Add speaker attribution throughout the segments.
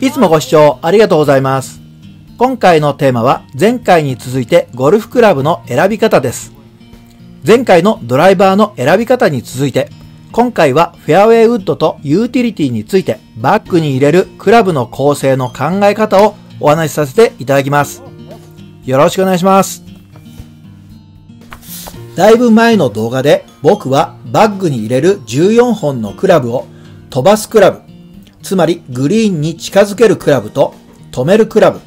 Speaker 1: いつもご視聴ありがとうございます。今回のテーマは前回に続いてゴルフクラブの選び方です。前回のドライバーの選び方に続いて今回はフェアウェイウッドとユーティリティについてバッグに入れるクラブの構成の考え方をお話しさせていただきます。よろしくお願いします。だいぶ前の動画で僕はバッグに入れる14本のクラブを飛ばすクラブ、つまりグリーンに近づけるクラブと止めるクラブ、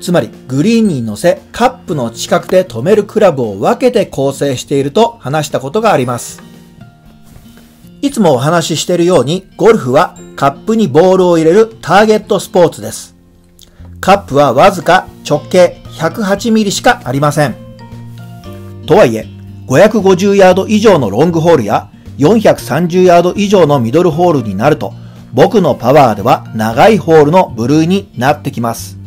Speaker 1: つまりグリーンに乗せカップの近くで止めるクラブを分けて構成していると話したことがあります。いつもお話ししているようにゴルフはカップにボールを入れるターゲットスポーツです。カップはわずか直径108ミリしかありません。とはいえ、550ヤード以上のロングホールや430ヤード以上のミドルホールになると僕のパワーでは長いホールの部類になってきます。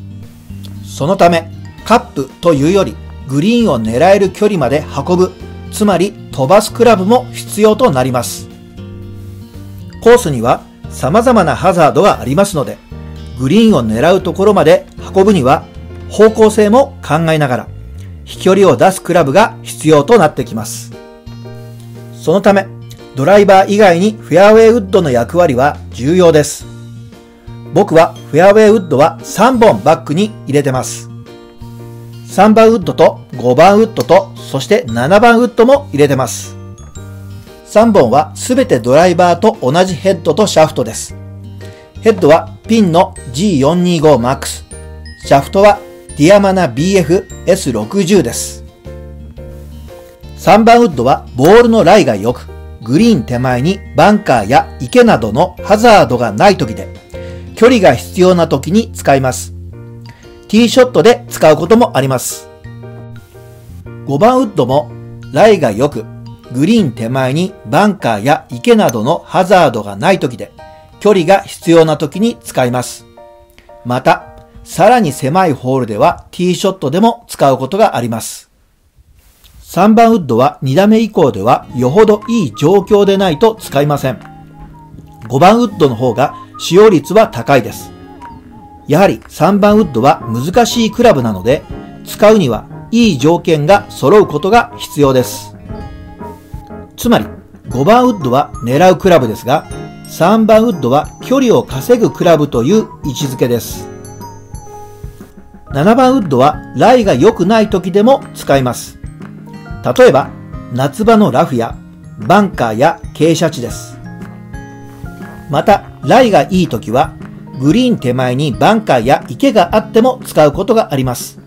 Speaker 1: そのためカップというよりグリーンを狙える距離まで運ぶ、つまり飛ばすクラブも必要となります。コースには様々なハザードがありますので、グリーンを狙うところまで運ぶには方向性も考えながら飛距離を出すクラブが必要となってきます。そのため、ドライバー以外にフェアウェイウッドの役割は重要です。僕はフェアウェイウッドは3本バッグに入れてます。3番ウッドと5番ウッドとそして7番ウッドも入れてます。3本はすべてドライバーと同じヘッドとシャフトです。ヘッドはピンの G425MAX。シャフトはディアマナ BF S60 です。3番ウッドはボールのライが良く、グリーン手前にバンカーや池などのハザードがない時で、距離が必要な時に使います。ティーショットで使うこともあります。5番ウッドもライが良く、グリーン手前にバンカーや池などのハザードがない時で、距離が必要な時に使います。また、さらに狭いホールではティーショットでも使うことがあります。3番ウッドは2打目以降ではよほどいい状況でないと使いません。5番ウッドの方が使用率は高いです。やはり3番ウッドは難しいクラブなので、使うにはいい条件が揃うことが必要です。つまり、5番ウッドは狙うクラブですが、3番ウッドは距離を稼ぐクラブという位置づけです。7番ウッドはライが良くない時でも使います。例えば、夏場のラフやバンカーや傾斜地です。また、ライがいい時は、グリーン手前にバンカーや池があっても使うことがあります。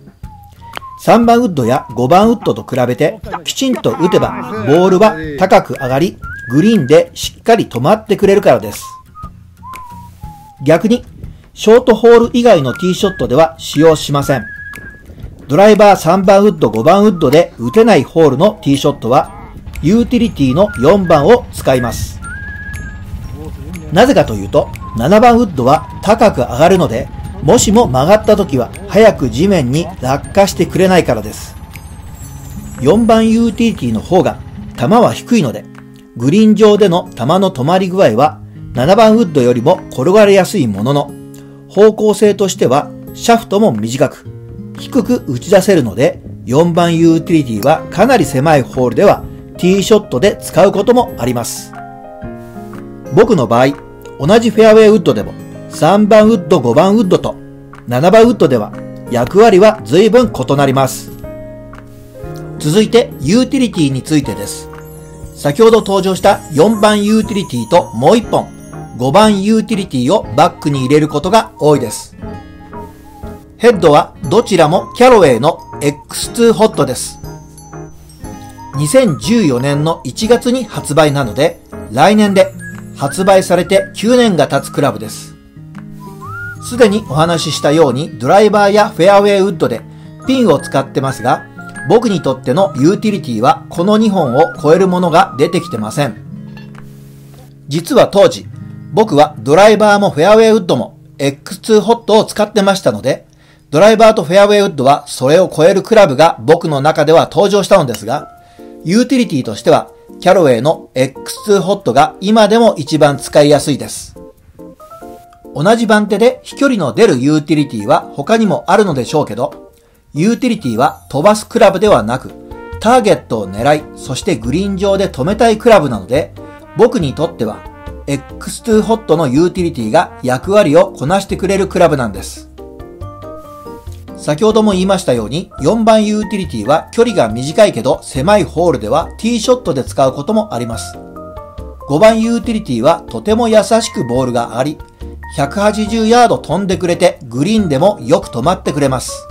Speaker 1: 3番ウッドや5番ウッドと比べてきちんと打てばボールは高く上がりグリーンでしっかり止まってくれるからです。逆にショートホール以外のティーショットでは使用しません。ドライバー3番ウッド5番ウッドで打てないホールのティーショットはユーティリティの4番を使います。なぜかというと7番ウッドは高く上がるのでもしも曲がった時は早く地面に落下してくれないからです。4番ユーティリティの方が球は低いので、グリーン上での球の止まり具合は7番ウッドよりも転がりやすいものの、方向性としてはシャフトも短く、低く打ち出せるので、4番ユーティリティはかなり狭いホールではティーショットで使うこともあります。僕の場合、同じフェアウェイウッドでも3番ウッド、5番ウッドと7番ウッドでは役割は随分異なります。続いてユーティリティについてです。先ほど登場した4番ユーティリティともう1本5番ユーティリティをバッグに入れることが多いです。ヘッドはどちらもキャロウェイの X2 ホットです。2014年の1月に発売なので来年で発売されて9年が経つクラブです。すでにお話ししたようにドライバーやフェアウェイウッドでピンを使ってますが、僕にとってのユーティリティはこの2本を超えるものが出てきてません。実は当時、僕はドライバーもフェアウェイウッドも X2 ホットを使ってましたので、ドライバーとフェアウェイウッドはそれを超えるクラブが僕の中では登場したのですが、ユーティリティとしてはキャロウェイの X2 ホットが今でも一番使いやすいです。同じ番手で飛距離の出るユーティリティは他にもあるのでしょうけど、ユーティリティは飛ばすクラブではなく、ターゲットを狙い、そしてグリーン上で止めたいクラブなので、僕にとっては X2 ホットのユーティリティが役割をこなしてくれるクラブなんです。先ほども言いましたように、4番ユーティリティは距離が短いけど狭いホールではティーショットで使うこともあります。5番ユーティリティはとても優しくボールが上がり、180ヤード飛んでくれてグリーンでもよく止まってくれます。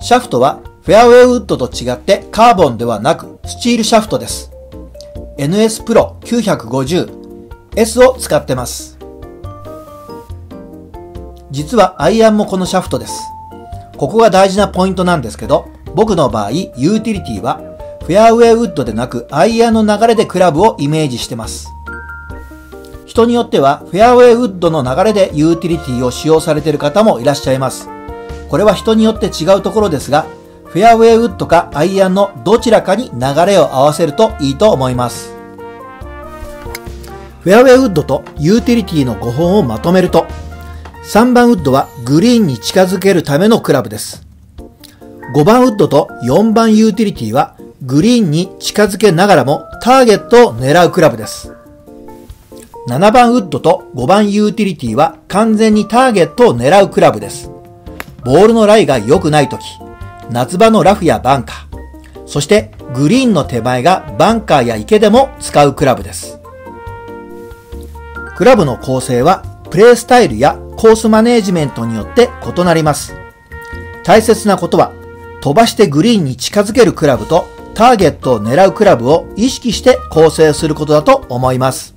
Speaker 1: シャフトはフェアウェイウッドと違ってカーボンではなくスチールシャフトです。NS Pro 950S を使ってます。実はアイアンもこのシャフトです。ここが大事なポイントなんですけど、僕の場合、ユーティリティは、フェアウェイウッドでなく、アイアンの流れでクラブをイメージしてます。人によっては、フェアウェイウッドの流れでユーティリティを使用されている方もいらっしゃいます。これは人によって違うところですが、フェアウェイウッドかアイアンのどちらかに流れを合わせるといいと思います。フェアウェイウッドとユーティリティの5本をまとめると、3番ウッドはグリーンに近づけるためのクラブです。5番ウッドと4番ユーティリティはグリーンに近づけながらもターゲットを狙うクラブです。7番ウッドと5番ユーティリティは完全にターゲットを狙うクラブです。ボールのライが良くない時、夏場のラフやバンカー、そしてグリーンの手前がバンカーや池でも使うクラブです。クラブの構成はプレースタイルやコースマネージメントによって異なります。大切なことは、飛ばしてグリーンに近づけるクラブとターゲットを狙うクラブを意識して構成することだと思います。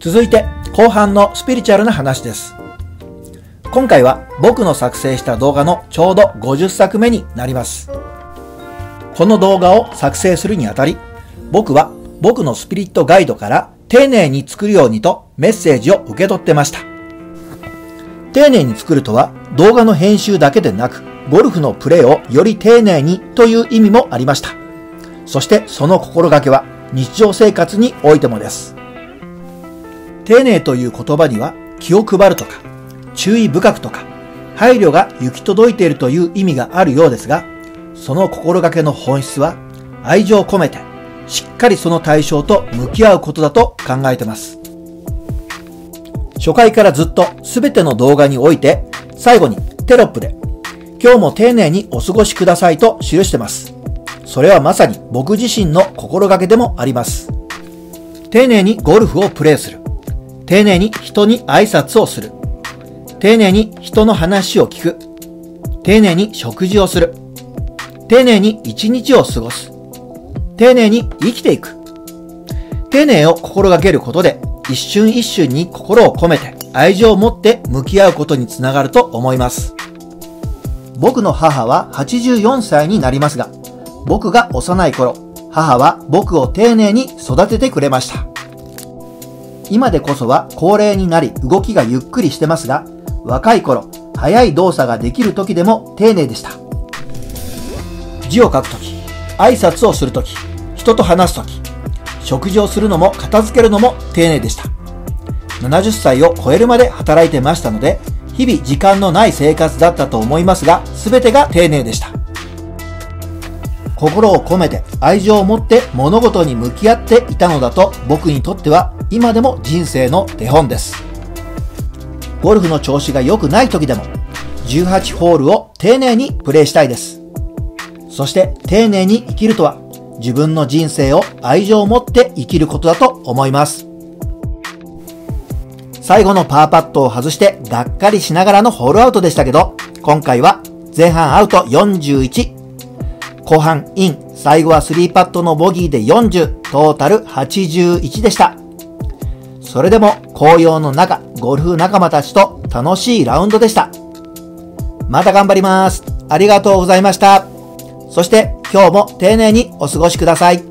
Speaker 1: 続いて後半のスピリチュアルな話です。今回は僕の作成した動画のちょうど50作目になります。この動画を作成するにあたり、僕は僕のスピリットガイドから丁寧に作るようにとメッセージを受け取ってました。丁寧に作るとは動画の編集だけでなく、ゴルフのプレーをより丁寧にという意味もありました。そしてその心がけは日常生活においてもです。丁寧という言葉には気を配るとか、注意深くとか、配慮が行き届いているという意味があるようですが、その心がけの本質は愛情を込めてしっかりその対象と向き合うことだと考えてます。初回からずっと全ての動画において最後にテロップで今日も丁寧にお過ごしくださいと記してます。それはまさに僕自身の心がけでもあります。丁寧にゴルフをプレイする。丁寧に人に挨拶をする。丁寧に人の話を聞く。丁寧に食事をする。丁寧に一日を過ごす。丁寧に生きていく。丁寧を心がけることで、一瞬一瞬に心を込めて愛情を持って向き合うことにつながると思います。僕の母は84歳になりますが、僕が幼い頃、母は僕を丁寧に育ててくれました。今でこそは高齢になり動きがゆっくりしてますが、若い頃、早い動作ができる時でも丁寧でした。字を書く時、挨拶をする時、人と話すとき、食事をするのも片付けるのも丁寧でした。70歳を超えるまで働いてましたので、日々時間のない生活だったと思いますが、全てが丁寧でした。心を込めて愛情を持って物事に向き合っていたのだと僕にとっては今でも人生の手本です。ゴルフの調子が良くない時でも18ホールを丁寧にプレーしたいです。そして丁寧に生きるとは自分の人生を愛情を持って生きることだと思います。最後のパーパットを外してがっかりしながらのホールアウトでしたけど、今回は前半アウト41、後半イン、最後は3パットのボギーで40、トータル81でした。それでも紅葉の中、ゴルフ仲間たちと楽しいラウンドでした。また頑張ります。ありがとうございました。そして今日も丁寧にお過ごしください。